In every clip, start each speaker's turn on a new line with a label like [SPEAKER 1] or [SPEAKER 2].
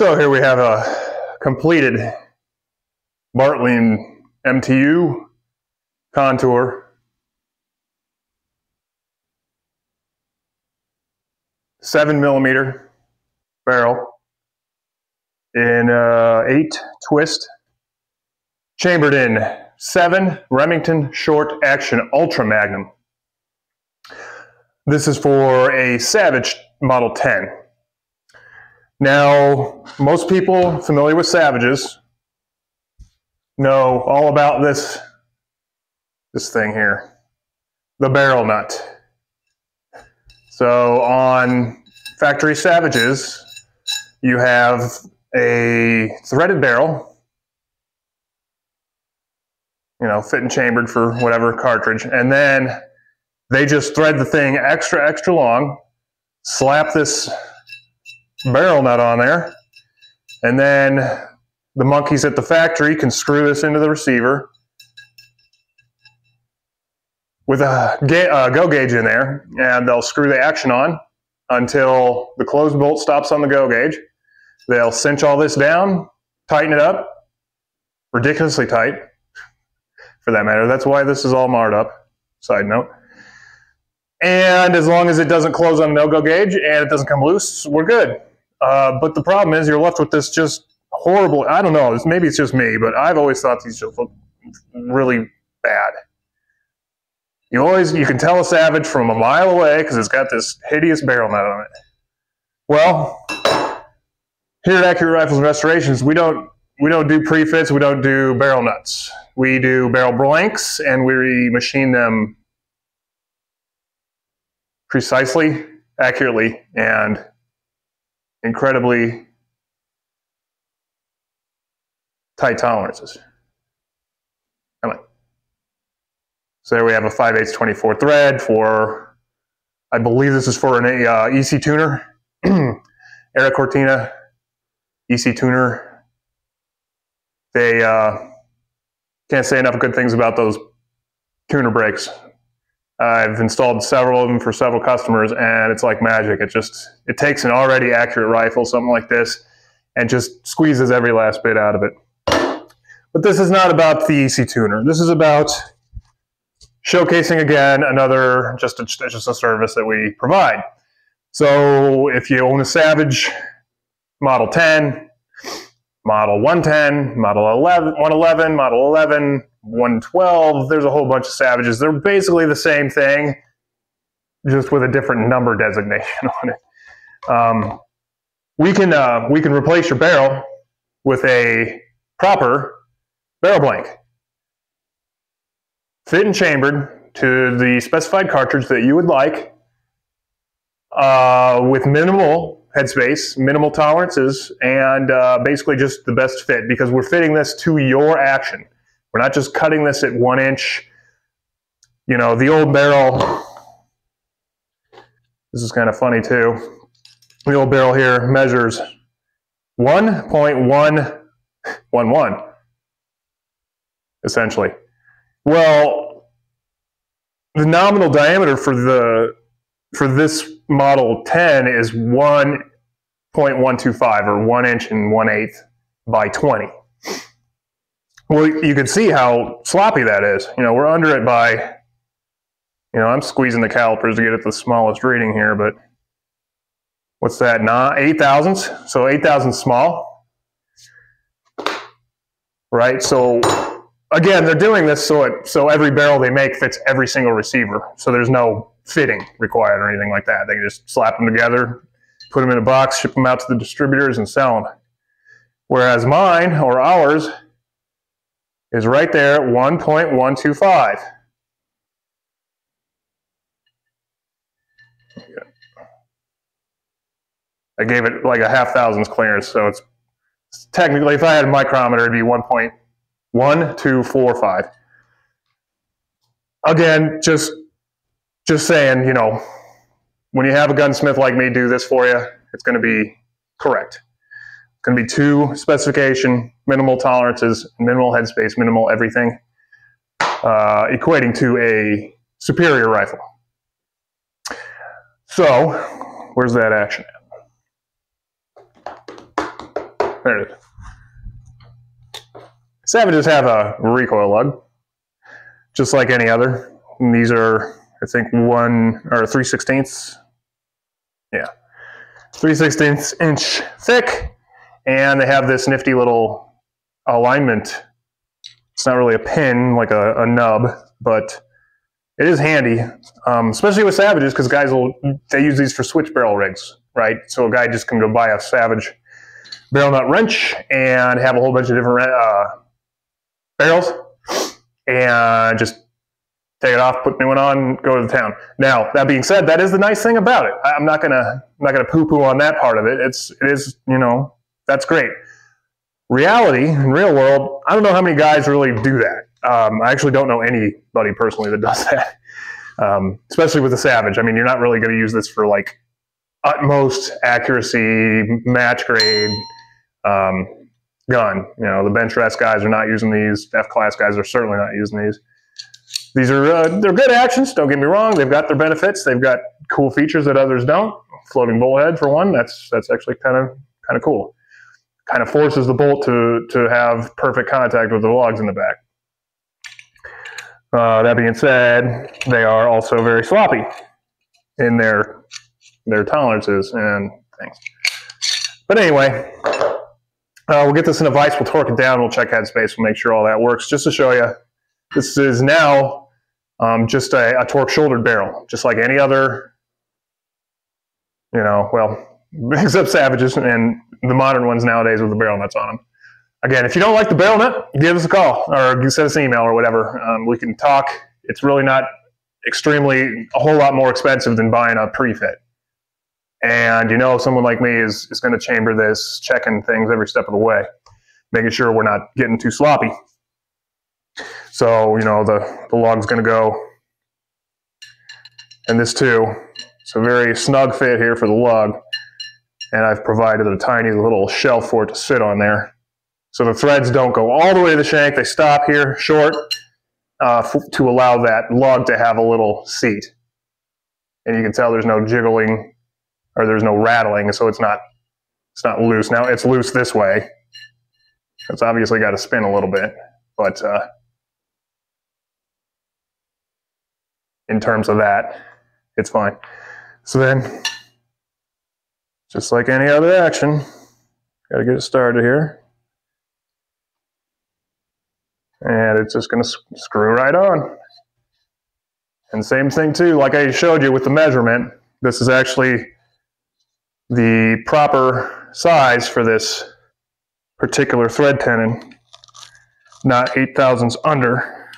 [SPEAKER 1] So here we have a completed Bartlein MTU contour. Seven millimeter barrel in uh, eight twist, chambered in seven Remington short action ultra magnum. This is for a Savage Model 10. Now, most people familiar with Savages know all about this, this thing here, the barrel nut. So on factory Savages, you have a threaded barrel, you know, fit and chambered for whatever cartridge, and then they just thread the thing extra, extra long, slap this barrel nut on there. And then the monkeys at the factory can screw this into the receiver with a, a uh, go gauge in there, and they'll screw the action on until the closed bolt stops on the go gauge. They'll cinch all this down, tighten it up, ridiculously tight for that matter. That's why this is all marred up. Side note. And as long as it doesn't close on the no-go gauge and it doesn't come loose, we're good. Uh, but the problem is you're left with this just horrible. I don't know. Maybe it's just me, but I've always thought these just look really bad. You always you can tell a Savage from a mile away because it's got this hideous barrel nut on it. Well, here at Accurate Rifles and Restorations, we don't we don't do prefits. We don't do barrel nuts. We do barrel blanks, and we machine them precisely, accurately, and incredibly tight tolerances. So there we have a 5 8 24 thread for, I believe this is for an uh, EC tuner, Erik Cortina EC tuner. They uh, can't say enough good things about those tuner brakes. I've installed several of them for several customers, and it's like magic. It just it takes an already accurate rifle, something like this, and just squeezes every last bit out of it. But this is not about the EC tuner. This is about showcasing again another just a, just a service that we provide. So if you own a Savage Model 10, Model 110, Model 11, 111, Model 11, 112. There's a whole bunch of Savages. They're basically the same thing, just with a different number designation on it. Um, we can uh, we can replace your barrel with a proper barrel blank, fit and chambered to the specified cartridge that you would like, uh, with minimal headspace, minimal tolerances, and uh, basically just the best fit because we're fitting this to your action. We're not just cutting this at one inch. You know, the old barrel, this is kind of funny too. The old barrel here measures 1.111, essentially. Well, the nominal diameter for the for this model 10 is 1.125 or 1 inch and 1 eighth by 20. Well, you can see how sloppy that is. You know, we're under it by, you know, I'm squeezing the calipers to get at the smallest reading here, but what's that? Nah, eight thousandths. So eight thousandths small, right? So again, they're doing this so it so every barrel they make fits every single receiver. So there's no fitting required or anything like that. They can just slap them together, put them in a box, ship them out to the distributors, and sell them. Whereas mine or ours is right there at 1.125. I gave it like a half thousandths clearance, so it's technically, if I had a micrometer, it'd be 1.1245. Again, just just saying, you know, when you have a gunsmith like me do this for you, it's going to be correct going to be to specification, minimal tolerances, minimal headspace, minimal everything, uh, equating to a superior rifle. So, where's that action at? there it is. Savages have a recoil lug, just like any other. And these are, I think, one or three sixteenths. Yeah, three sixteenths inch thick, and they have this nifty little alignment. It's not really a pin like a, a nub, but it is handy, um, especially with Savages, because guys will they use these for switch barrel rigs, right? So a guy just can go buy a Savage barrel nut wrench and have a whole bunch of different uh, barrels and just take it off, put new one on, go to the town. Now, that being said, that is the nice thing about it. I'm not gonna I'm not gonna poo-poo on that part of it. It's it is, you know, that's great. Reality, in real world, I don't know how many guys really do that. Um, I actually don't know anybody personally that does that. Um, especially with the Savage. I mean, you're not really going to use this for like utmost accuracy, match grade, um, gun. You know, the bench rest guys are not using these. F class guys are certainly not using these. These are uh, they're good actions. Don't get me wrong. They've got their benefits. They've got cool features that others don't. Floating bolt head for one. That's that's actually kind of kind of cool. Kind of forces the bolt to to have perfect contact with the lugs in the back. Uh, that being said, they are also very sloppy in their their tolerances and things. But anyway, uh, we'll get this in a vise, we'll torque it down, we'll check headspace, we'll make sure all that works. Just to show you, this is now um, just a, a torque shouldered barrel, just like any other, you know, well, except Savages and the modern ones nowadays with the barrel nuts on them. Again, if you don't like the barrel nut, give us a call or send us an email or whatever. Um, we can talk. It's really not extremely a whole lot more expensive than buying a pre-fit. And you know, someone like me is, is going to chamber this, checking things every step of the way, making sure we're not getting too sloppy. So, you know, the, the lug's going to go, and this too. It's a very snug fit here for the lug. And I've provided a tiny little shelf for it to sit on there. So the threads don't go all the way to the shank. They stop here short uh, to allow that lug to have a little seat. And you can tell there's no jiggling or there's no rattling, so it's not it's not loose. Now it's loose this way. It's obviously got to spin a little bit, but uh, in terms of that, it's fine. So then, just like any other action, got to get it started here. And it's just going to screw right on. And same thing too, like I showed you with the measurement, this is actually the proper size for this particular thread tenon, not 8 thousandths under.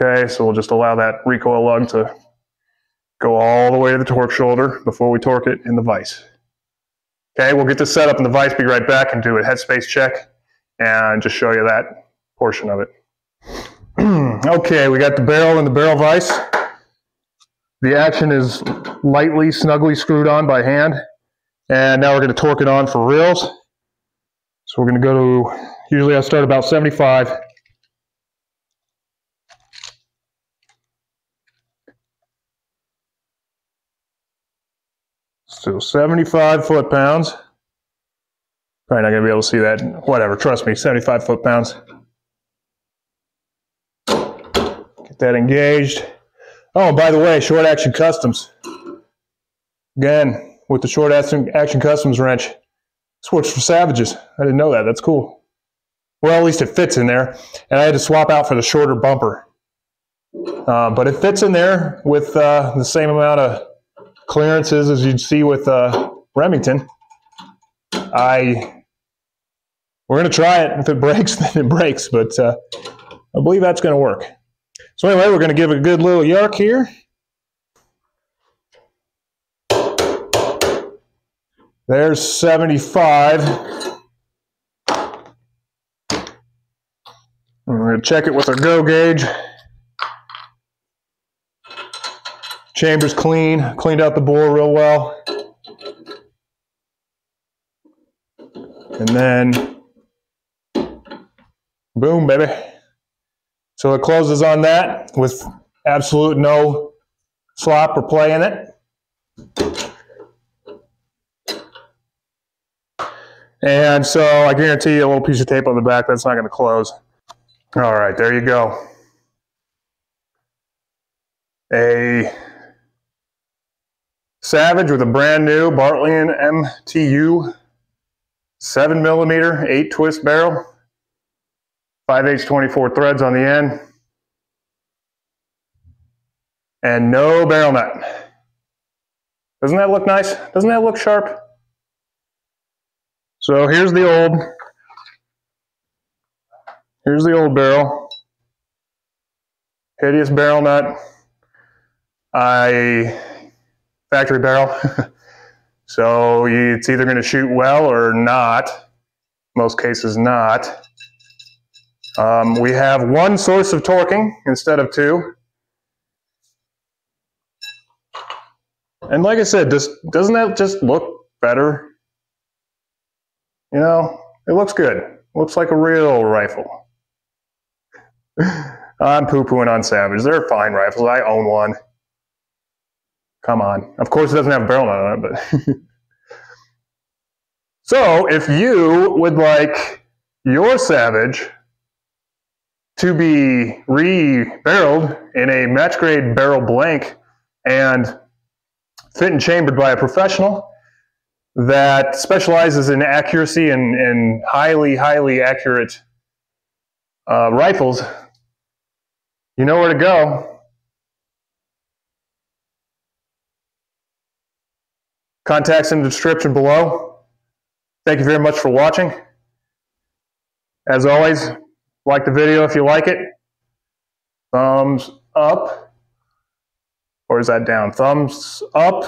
[SPEAKER 1] Okay, so we'll just allow that recoil lug to go all the way to the torque shoulder before we torque it in the vise. Okay, we'll get this set up in the vise, be right back and do a headspace check and just show you that portion of it. okay, we got the barrel and the barrel vise. The action is lightly, snugly screwed on by hand. And now we're going to torque it on for reals. So we're going to go to, usually I start about 75. So 75 foot-pounds. Probably not going to be able to see that. Whatever, trust me, 75 foot-pounds. Get that engaged. Oh, by the way, short action customs. Again, with the short action, action customs wrench. This works for Savages. I didn't know that. That's cool. Well, at least it fits in there. And I had to swap out for the shorter bumper. Uh, but it fits in there with uh, the same amount of clearances as you'd see with uh, Remington. I we're going to try it. If it breaks, then it breaks. But uh, I believe that's going to work. So anyway, we're going to give a good little yark here. There's 75. We're going to check it with our go gauge. Chamber's clean, cleaned out the bore real well. And then, boom, baby. So it closes on that with absolute no slop or play in it. And so I guarantee you a little piece of tape on the back, that's not going to close. All right, there you go. A Savage with a brand new Bartlein MTU 7 millimeter 8 twist barrel. 5H 24 threads on the end. And no barrel nut. Doesn't that look nice? Doesn't that look sharp? So here's the old, here's the old barrel. Hideous barrel nut. I factory barrel. so it's either going to shoot well or not. Most cases not. Um, we have one source of torquing instead of two. And like I said, does, doesn't that just look better? You know, it looks good. Looks like a real rifle. I'm poo-pooing on Savage. They're fine rifles. I own one. Come on. Of course, it doesn't have a barrel nut on it, but. so, if you would like your Savage to be re-barreled in a match grade barrel blank and fit and chambered by a professional that specializes in accuracy and, and highly, highly accurate uh, rifles, you know where to go. Contacts in the description below. Thank you very much for watching. As always, like the video if you like it. Thumbs up. Or is that down? Thumbs up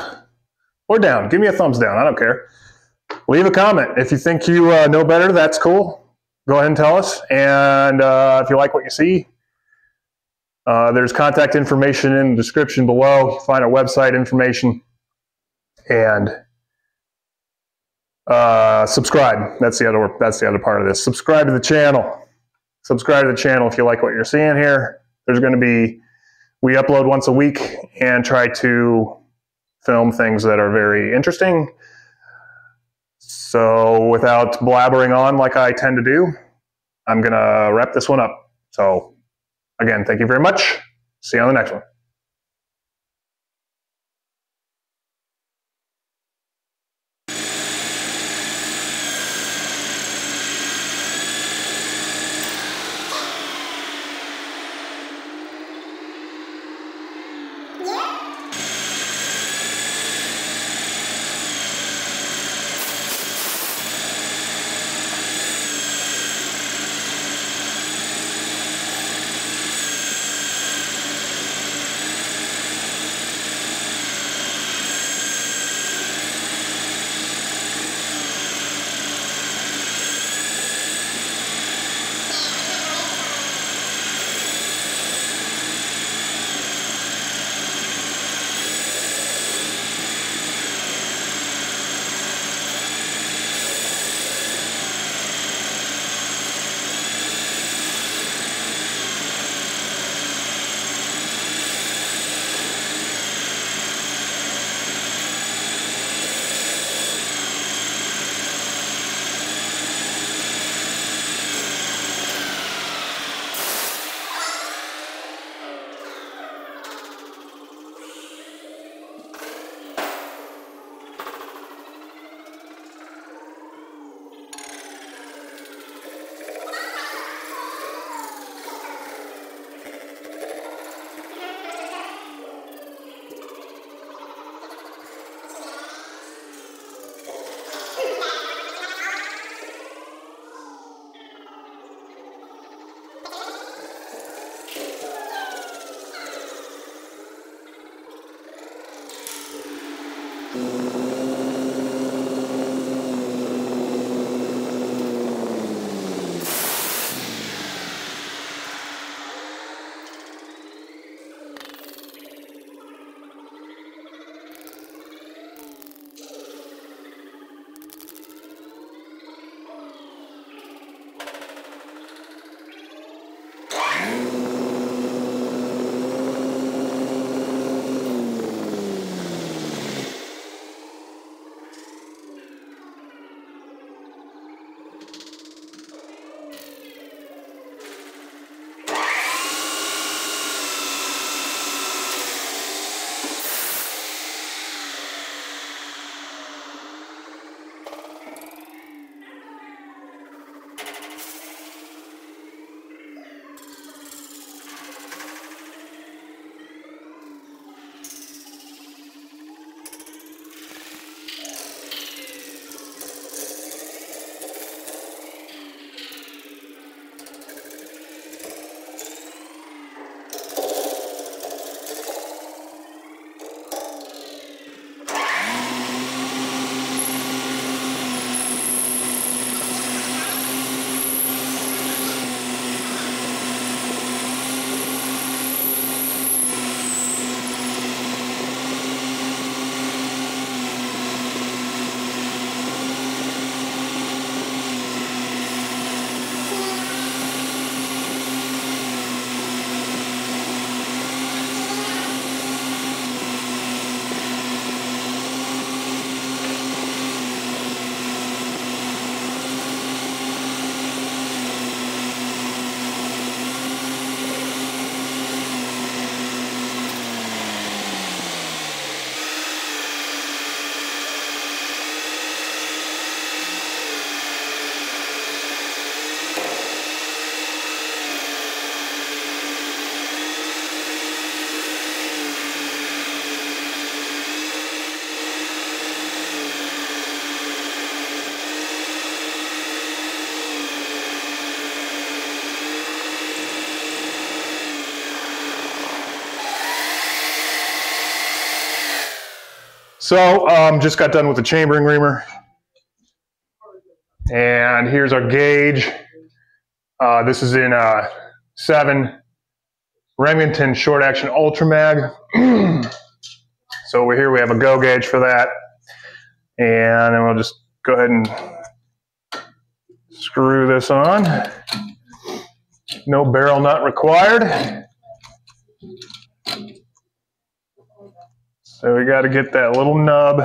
[SPEAKER 1] or down. Give me a thumbs down. I don't care. Leave a comment. If you think you uh, know better, that's cool. Go ahead and tell us. And uh, if you like what you see, uh, there's contact information in the description below. Find our website information and uh, subscribe. That's the other that's the other part of this. Subscribe to the channel. Subscribe to the channel if you like what you're seeing here. There's going to be we upload once a week and try to film things that are very interesting. So without blabbering on like I tend to do, I'm going to wrap this one up. So again, thank you very much. See you on the next one. So um, just got done with the chambering reamer. And here's our gauge. Uh, this is in uh, 7 Remington Short Action Ultra Mag. so over here we have a go gauge for that. And then we'll just go ahead and screw this on. No barrel nut required. So we got to get that little nub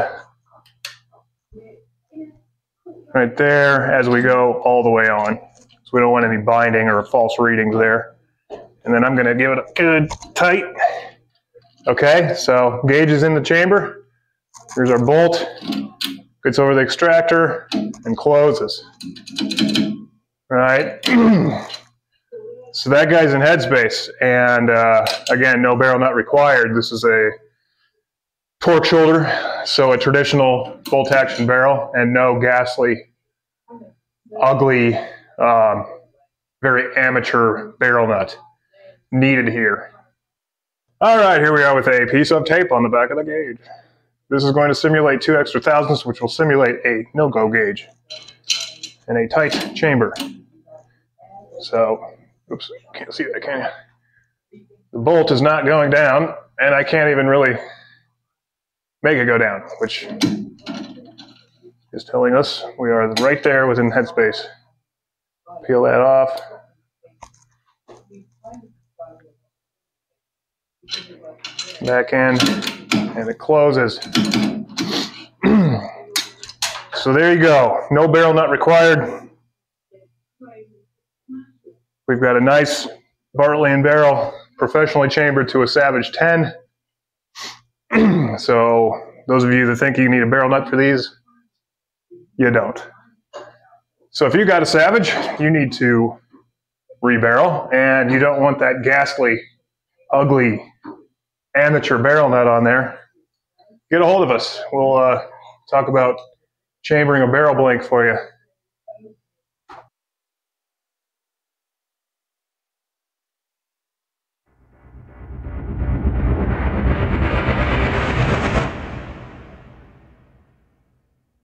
[SPEAKER 1] right there as we go all the way on. So we don't want any binding or false readings there. And then I'm going to give it a good tight. Okay, so gauge is in the chamber. Here's our bolt. Gets over the extractor and closes. All right. so that guy's in headspace. And uh, again, no barrel nut required. This is a torque shoulder, so a traditional bolt action barrel, and no ghastly, ugly, um, very amateur barrel nut needed here. All right, here we are with a piece of tape on the back of the gauge. This is going to simulate two extra thousandths, which will simulate a no-go gauge in a tight chamber. So, oops, can't see that, can you? The bolt is not going down, and I can't even really make it go down, which is telling us we are right there within headspace. Peel that off. Back in, and it closes. so there you go. No barrel nut required. We've got a nice Bartlein barrel professionally chambered to a Savage 10. so those of you that think you need a barrel nut for these, you don't. So if you got a Savage, you need to rebarrel, and you don't want that ghastly, ugly, amateur barrel nut on there. Get a hold of us. We'll uh, talk about chambering a barrel blank for you.